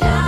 家。